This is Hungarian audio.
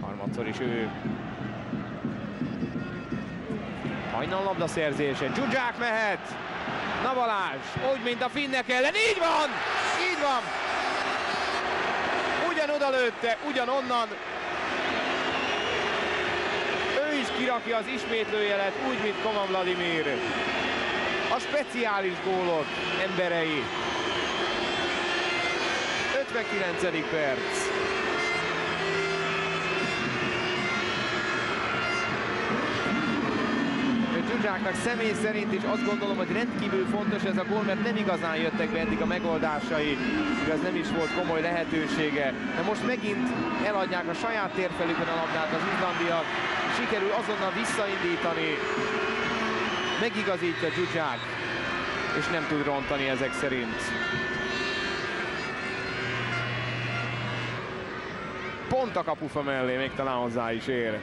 Harmadszor is ő. Hajnal labdaszerzése. Dzsuzsák mehet. Na Balázs, úgy, mint a finnek ellen. Így van! Így van! Ugyan oda lőtte, ugyanonnan. Ő is kirakja az ismétlőjelet, úgy, mint Koma Vladimir. A speciális gólok emberei. 59. perc. Zsuzsáknak személy szerint is azt gondolom, hogy rendkívül fontos ez a gól, mert nem igazán jöttek be eddig a megoldásai, igaz nem is volt komoly lehetősége. De most megint eladják a saját térfelükön a labdát az izlandiak, sikerül azonnal visszaindítani, megigazítja Zsuzsák, és nem tud rontani ezek szerint. Pont a kapufa mellé, még talán hozzá is ér.